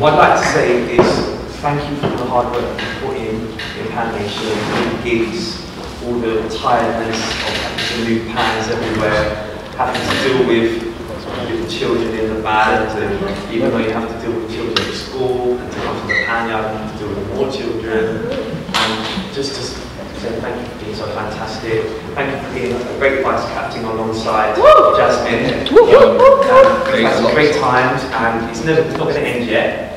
what I'd like to say is thank you for the hard work you put in in Pan Nation, the gigs, all the tiredness of having to move pans everywhere, having to deal with, with the children in the band, and even though you have to deal with children at school, and to come to the pan yard, you have to deal with more children. And just to say thank you for being so fantastic. Thank you for being a great vice captain alongside Jasmine. We've had some great times, and it's never it's not going to end yet.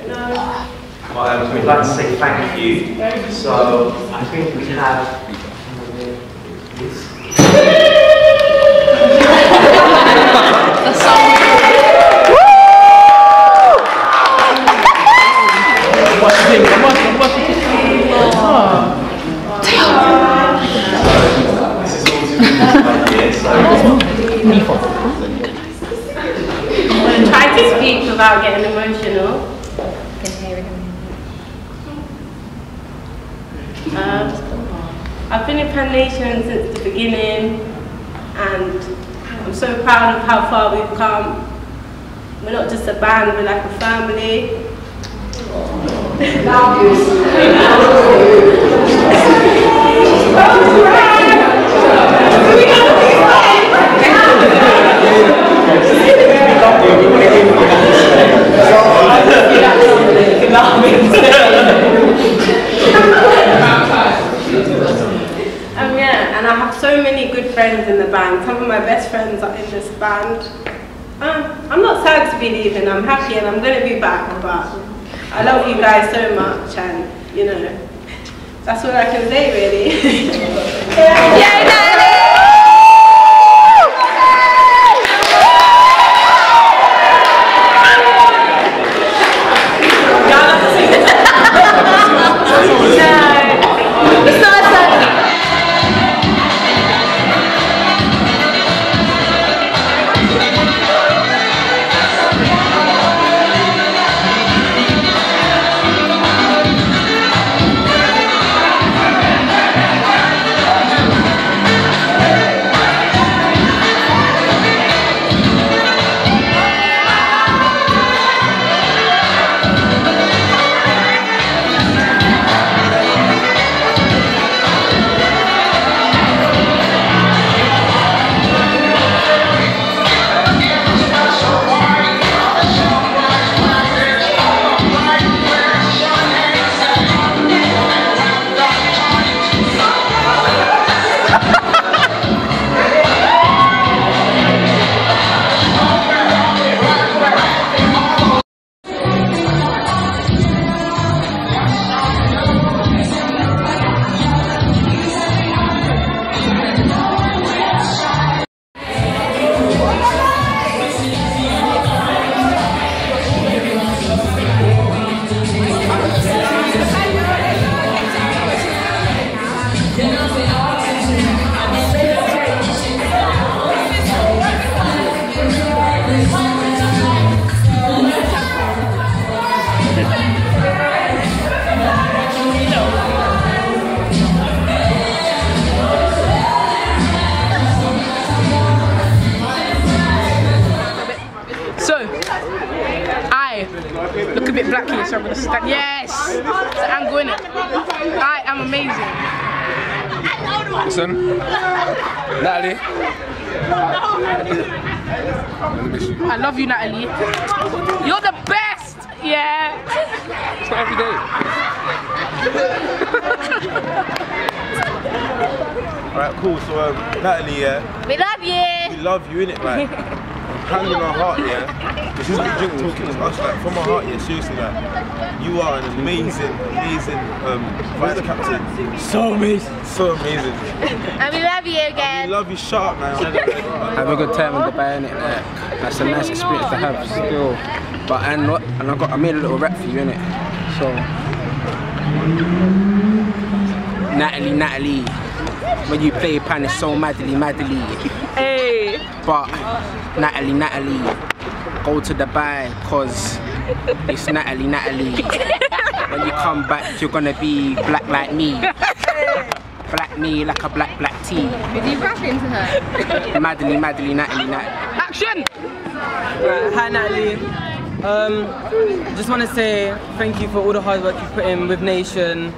Um, we'd like to say thank you. So I think we have. So Try to speak without getting emotional. Um, I've been in Pan Nation since the beginning and I'm so proud of how far we've come. We're not just a band, we're like a family. Um, yeah, and I have so many good friends in the band. Some of my best friends are in this band. Uh, I'm not sad be leaving. I'm happy and I'm going to be back. But I love you guys so much, and you know, that's all I can say really. yeah, so I'm gonna stand. Yes! It's an angle in it. I am amazing. Listen, Natalie. I love you, Natalie. You're the best! Yeah! It's not every day. Alright, cool. So, um, Natalie, yeah, We love you. we love you, innit? Like, hand in our heart, yeah. This is the drink talking to us, like, from our heart, yeah, seriously, like, you are an amazing, amazing um, vice captain. So amazing. So amazing. And we love you again We love you, shut up, man. have a good time in Dubai, innit? Like, that's a nice experience to have still. But and what and I got I made a little rap for you, innit? So Natalie, Natalie, when you play pan it's so madly, madly. Hey! But Natalie, Natalie, go to Dubai cause it's Natalie, Natalie. when you come back you're gonna be black like me. Black me like a black black tea. Did you rap into her? Madly, madly, Natalie, Natalie. Action! Hi Natalie. Um, just want to say thank you for all the hard work you've put in with Nation.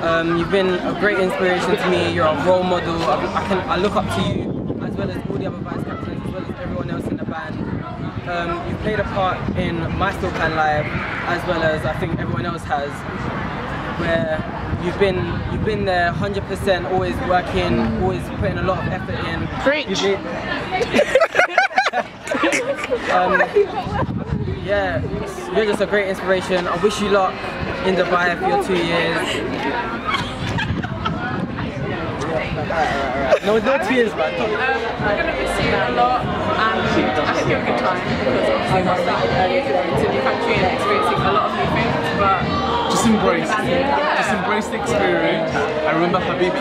Um, you've been a great inspiration to me. You're a role model. I, I can I look up to you as well as all the other vice captains, as well as everyone else in the band. Um, you've played a part in My Still Can Live, as well as I think everyone else has. Where you've been you've been there 100%, always working, always putting a lot of effort in. Preach. Um, yeah, you're just a great inspiration. I wish you luck in Dubai for two years. No, no tears, man. Um, I'm going to miss you a lot and I hope you have a good time because obviously I started early to the country and experiencing a lot of new things but Just embrace it. Just embrace the experience. I remember Habibi.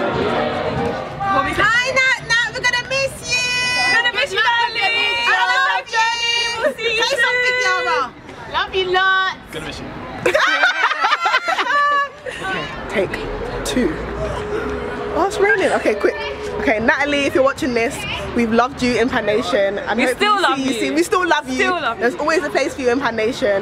Hi, Nat, Nat, we're gonna miss you. gonna miss you darling! I love you. We'll see you Say something, Yara. Love you lot! Gonna miss you. Take two. Oh, it's raining. Okay, quick. Okay, Natalie, if you're watching this, we've loved you in Pan Nation. And We still love see you. soon. We still love you. Still love you. There's always a place for you in Pan Nation.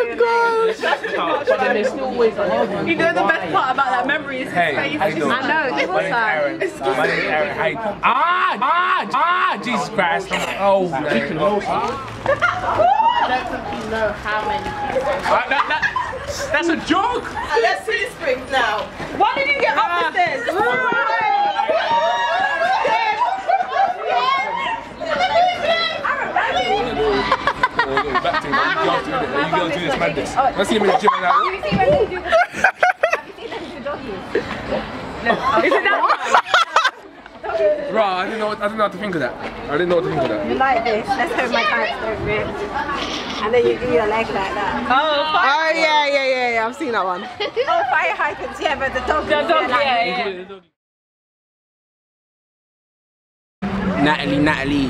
You know the best part about that memory is his Hey, face. how you doing? I know, it My was name's. Aaron. My name's Aaron. How you Ah! Ah! Ah! Jesus Christ. Oh, man. I don't think you know how many Ah, that- that- That's a joke! Let's see the spring now. Why did you get up the stairs? Back to you, man. You girls do it. You girls do this madness. Let's see him in the gym now. Have you seen when they do Have you seen them do doggies? Bro, I didn't know. I didn't know what to think of that. I didn't know what to think of that. You like this? Let's hope my pants don't rip. And then you do your leg like that. Oh, oh yeah, yeah, yeah, yeah. I've seen that one. Oh, fire hydrants, yeah, but the dog. The dog, like, yeah, yeah. Natalie, Natalie,